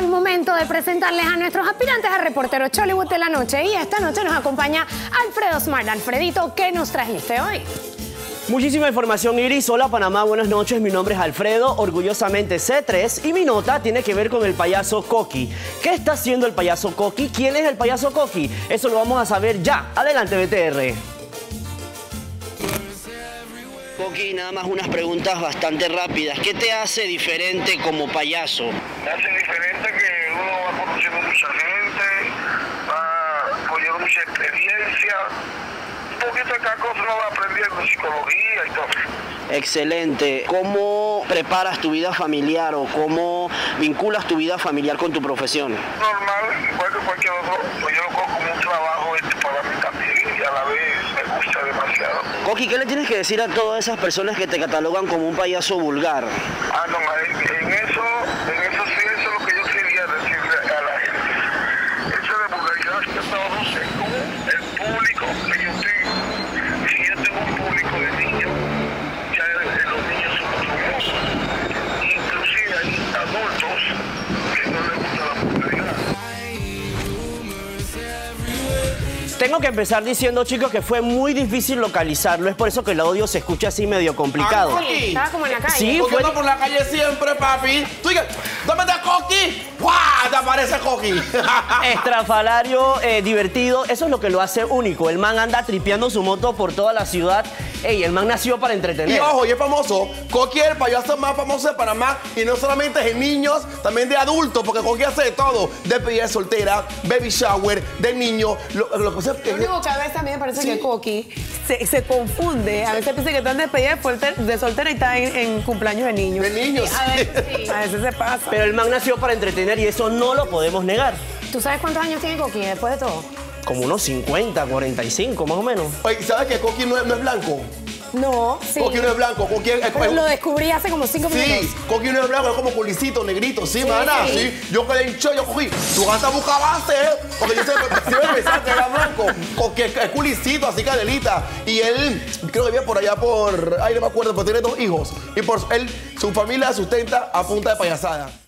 el momento de presentarles a nuestros aspirantes a reportero Chollywood de la noche. Y esta noche nos acompaña Alfredo Smart. Alfredito, ¿qué nos trajiste hoy? Muchísima información, Iris. Hola, Panamá. Buenas noches. Mi nombre es Alfredo, orgullosamente C3. Y mi nota tiene que ver con el payaso Coqui. ¿Qué está haciendo el payaso Coqui? ¿Quién es el payaso Coqui? Eso lo vamos a saber ya. Adelante, BTR. Coqui, nada más unas preguntas bastante rápidas. ¿Qué te hace diferente como payaso? Me hace diferente que uno va conociendo mucha gente, va cogiendo mucha experiencia. Un poquito de cada cosa uno va aprendiendo psicología y todo. Excelente. ¿Cómo preparas tu vida familiar o cómo vinculas tu vida familiar con tu profesión? Normal, igual que cualquier otro, pues yo lo cojo como un trabajo este para mí también y a la vez me gusta Coqui, ¿qué le tienes que decir a todas esas personas que te catalogan como un payaso vulgar? Ah, no, en Tengo que empezar diciendo, chicos, que fue muy difícil localizarlo. Es por eso que el audio se escucha así medio complicado. Ah. Estaba como en la calle. Sí, Porque fue... anda por la calle siempre, papi. Tú dices, ¿dónde está Coqui? ¡Guau! Te aparece Coqui. Estrafalario, eh, divertido, eso es lo que lo hace único. El man anda tripeando su moto por toda la ciudad. Ey, el man nació para y entretener. ojo, y es famoso. Coqui es el payaso más famoso de Panamá. Y no solamente es en niños, también de adultos. Porque Coqui hace de todo. De pedida de soltera, baby shower, de niño. Lo, lo que. Lo único que a veces a mí me parece que Coqui se, se confunde. A veces piensa que está en despedida de, solter- de soltera y está en, en cumpleaños de niños. De niños. A ver, sí. A veces se pasa. Pero el man nació para entretener y eso no lo podemos negar. ¿Tú sabes cuántos años tiene Coqui después de todo? Como unos 50, 45 más o menos. Oye, ¿sabes que Coqui no es, no es blanco? No, sí. Coqui no es blanco. Coqui es... Pero lo descubrí hace como cinco Sí, minutos. Coqui no es blanco, es como pulicito, negrito, sí, mana, sí. sí. Yo quedé hinchado, yo cogí, tú vas a buscar base, ¿eh? Porque yo siempre, siempre pensaba que era blanco, Coqui es es culicito, así canelita. Y él, creo que vive por allá por, ay, no me acuerdo, pero tiene dos hijos. Y por él, su familia sustenta a punta de payasada.